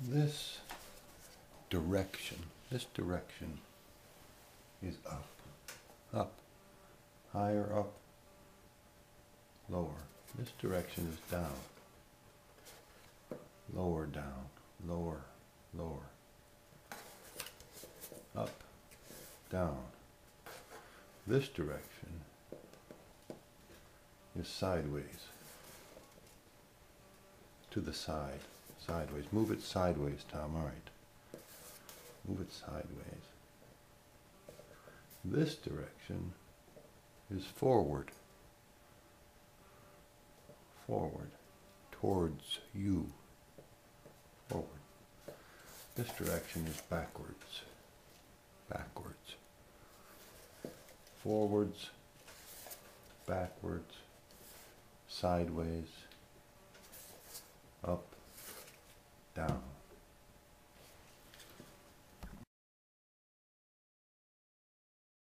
This direction, this direction is up, up, higher up, lower. This direction is down, lower down, lower, lower, up, down. This direction is sideways, to the side, sideways. Move it sideways, Tom, all right. Move it sideways. This direction is forward, forward, towards you, forward. This direction is backwards, backwards, forwards, backwards, sideways, down.